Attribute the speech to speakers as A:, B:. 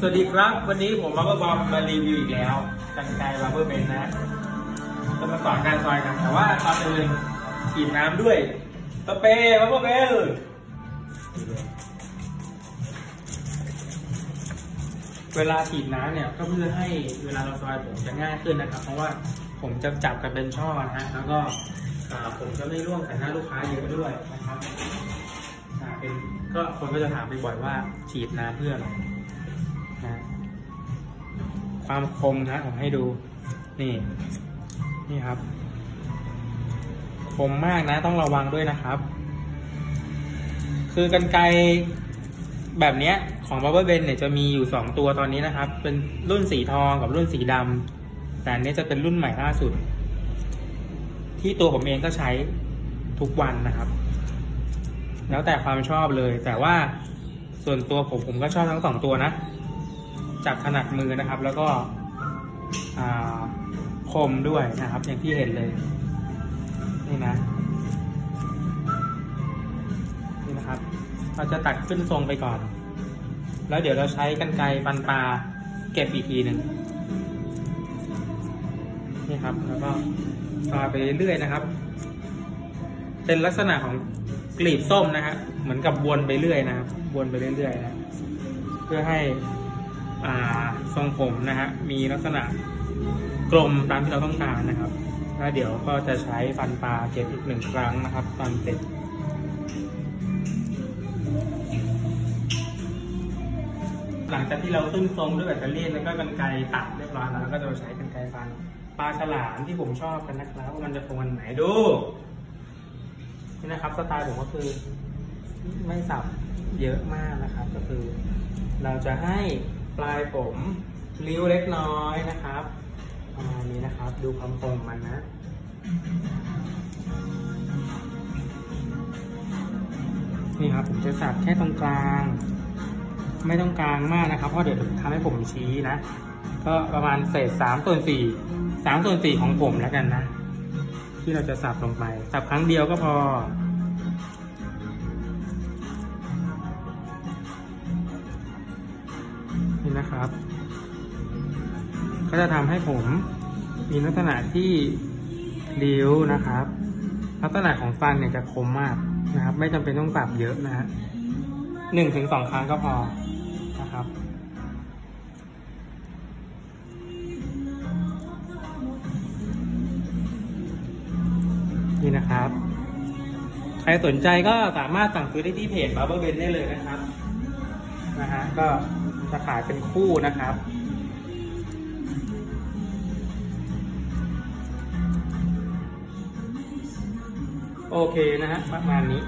A: สวัสดีครับ วันนี้ผมมาเบอร์บอมมารีวิวอีกแล้วกันไกลมาเบอร์เบนนะจะมาสอนการซอยกันแต่ว่าตอนอื่นฉีดน้ำด้วยสเปรย์มาเบอร์เบนเวลาฉีดน้ำเนี่ยก็เพื่อให้เวลาเราซอยผมจะง่ายขึ้นนะครับ เพราะว่าผมจะจับกันเป็นช่อนะฮะแล้วก็ผมจะไม่ร่วงใส่หน้าลูกค้าเยอะด้วยนะครับเป็นก็คนก็จะถามไปบ่อยว่าฉีดน้ำเพื่ออะไร ความคมนะผมให้ดู นี่ นี่ครับ คมมากนะ ต้องระวังด้วยนะครับ คือกันไกรแบบเนี้ยของ b u b b l e b e n เนี่ยจะมีอยู่ 2 ตัวตอนนี้นะครับ เป็นรุ่นสีทองกับรุ่นสีดำแต่อันนี้จะเป็นรุ่นใหม่ล่าสุด ที่ตัวผมเองก็ใช้ทุกวันนะครับ แล้วแต่ความชอบเลย แต่ว่าส่วนตัวผมผมก็ชอบทั้งสองตัวนะ จากถนัดมือนะครับ แล้วก็คมด้วยนะครับ อย่างที่เห็นเลยนี่นะนี่นะครับ เราจะตัดขึ้นทรงไปก่อน แล้วเดี๋ยวเราใช้กันไกรฟันปลาเก็บอีกทีหนึ่งนี่ครับ แล้วก็ปลาไปเรื่อยๆนะครับ เป็นลักษณะของกลีบส้มนะฮะเหมือนกับวนไปเรื่อยนะครับวนไปเรื่อยๆนะเพื่อให้ ทรงผมนะฮะมีลักษณะกลมตามที่เราต้องการนะครับแล้วเดี๋ยวก็จะใช้ฟันปลาเก็บอีกหนึ่งครั้งนะครับ ตอนเสร็จหลังจากที่เราขึ้นทรงด้วยแบตเตอรี่แล้วก็กันไกรตัดเรียบร้อยแล้วก็จะใช้กันไกรฟันปลาฉลามที่ผมชอบกันนะครับว่ามันจะคงวันไหนดูนี่นะครับสไตล์ผมก็คือไม่สับเยอะมากนะครับ ก็คือ เราจะให้ ปลายผมริ้วเล็กน้อยนะครับประมาณนี้นะครับ ดูความตรงมันนะนี่ครับผมจะสับแค่ตรงกลาง ไม่ต้องกลางมากนะครับ เพราะเดี๋ยวทำให้ผมชี้นะ ก็ประมาณเศษสามส่วนสี่สามส่วนสี่ของผมแล้วกันนะ ที่เราจะสับลงไป สับครั้งเดียวก็พอ นะครับ ก็จะทำให้ผมมีลักษณะที่ริ้วนะครับ ลักษณะของฟันเนี่ยจะคมมากนะครับ ไม่จำเป็นต้องปรับเยอะนะฮะหนึ่งถึงสองครั้งก็พอนะครับนี่นะครับ ใครสนใจก็สามารถสั่งซื้อได้ที่เพจ Barber Ben ได้เลยนะครับ นะฮะก็จะขายเป็นคู่นะครับโอเคนะฮะประมาณนี้